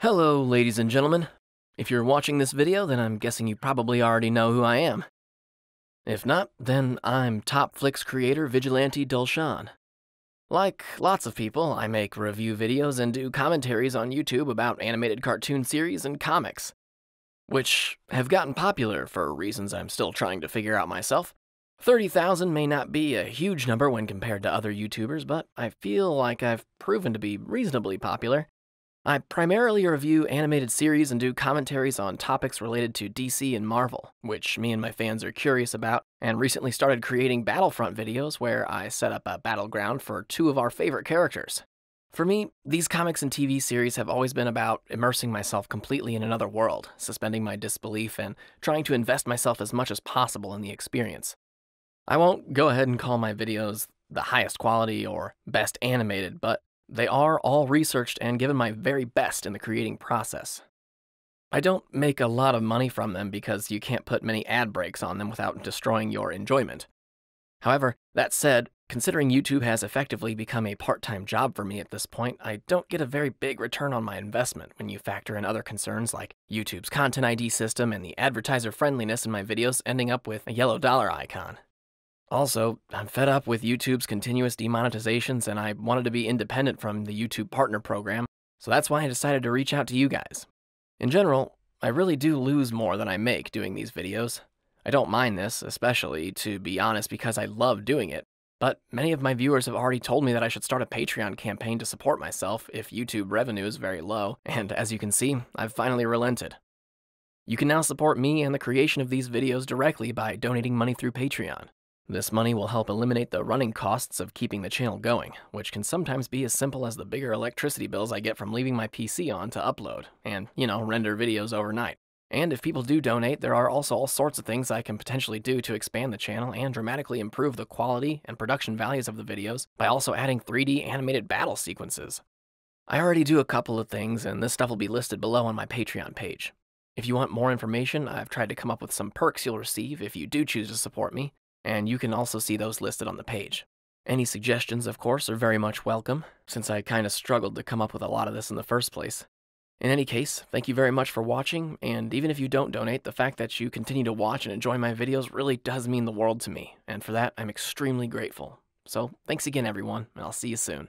Hello, ladies and gentlemen. If you're watching this video, then I'm guessing you probably already know who I am. If not, then I'm Top Flix creator Vigilante Dulshan. Like lots of people, I make review videos and do commentaries on YouTube about animated cartoon series and comics, which have gotten popular for reasons I'm still trying to figure out myself. 30,000 may not be a huge number when compared to other YouTubers, but I feel like I've proven to be reasonably popular. I primarily review animated series and do commentaries on topics related to DC and Marvel, which me and my fans are curious about, and recently started creating Battlefront videos where I set up a battleground for two of our favorite characters. For me, these comics and TV series have always been about immersing myself completely in another world, suspending my disbelief, and trying to invest myself as much as possible in the experience. I won't go ahead and call my videos the highest quality or best animated, but they are all researched and given my very best in the creating process. I don't make a lot of money from them because you can't put many ad breaks on them without destroying your enjoyment. However, that said, considering YouTube has effectively become a part time job for me at this point, I don't get a very big return on my investment when you factor in other concerns like YouTube's Content ID system and the advertiser friendliness in my videos ending up with a yellow dollar icon. Also, I'm fed up with YouTube's continuous demonetizations and I wanted to be independent from the YouTube Partner Program, so that's why I decided to reach out to you guys. In general, I really do lose more than I make doing these videos. I don't mind this, especially, to be honest, because I love doing it. But many of my viewers have already told me that I should start a Patreon campaign to support myself if YouTube revenue is very low, and as you can see, I've finally relented. You can now support me and the creation of these videos directly by donating money through Patreon. This money will help eliminate the running costs of keeping the channel going, which can sometimes be as simple as the bigger electricity bills I get from leaving my PC on to upload and, you know, render videos overnight. And if people do donate, there are also all sorts of things I can potentially do to expand the channel and dramatically improve the quality and production values of the videos by also adding 3D animated battle sequences. I already do a couple of things, and this stuff will be listed below on my Patreon page. If you want more information, I've tried to come up with some perks you'll receive if you do choose to support me, and you can also see those listed on the page. Any suggestions, of course, are very much welcome, since I kind of struggled to come up with a lot of this in the first place. In any case, thank you very much for watching, and even if you don't donate, the fact that you continue to watch and enjoy my videos really does mean the world to me, and for that, I'm extremely grateful. So, thanks again, everyone, and I'll see you soon.